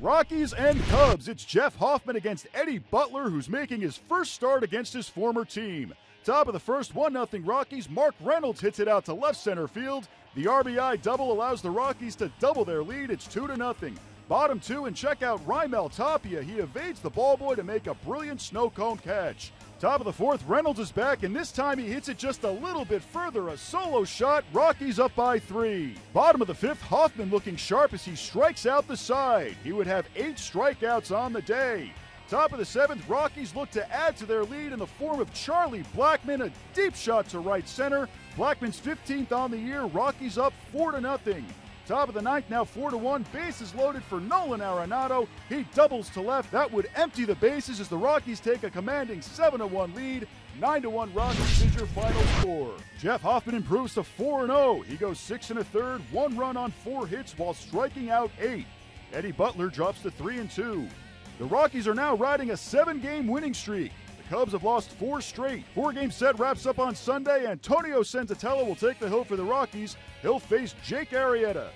Rockies and Cubs. It's Jeff Hoffman against Eddie Butler, who's making his first start against his former team. Top of the first, 1 0 Rockies. Mark Reynolds hits it out to left center field. The RBI double allows the Rockies to double their lead. It's 2 0. Bottom two, and check out Raimel Tapia. He evades the ball boy to make a brilliant snow cone catch. Top of the fourth, Reynolds is back, and this time he hits it just a little bit further. A solo shot. Rockies up by three. Bottom of the fifth, Hoffman looking sharp as he strikes out the side. He would have eight strikeouts on the day. Top of the seventh, Rockies look to add to their lead in the form of Charlie Blackmon, a deep shot to right center. Blackmon's 15th on the year. Rockies up four to nothing. Top of the ninth, now 4 to 1. Bases loaded for Nolan Arenado. He doubles to left. That would empty the bases as the Rockies take a commanding 7 to 1 lead. 9 to 1 Rockies is your final score. Jeff Hoffman improves to 4 0. He goes 6 and a third, one run on four hits while striking out eight. Eddie Butler drops to 3 and 2. The Rockies are now riding a seven game winning streak. Cubs have lost four straight. Four game set wraps up on Sunday. And Antonio Senzatela will take the hill for the Rockies. He'll face Jake Arrieta.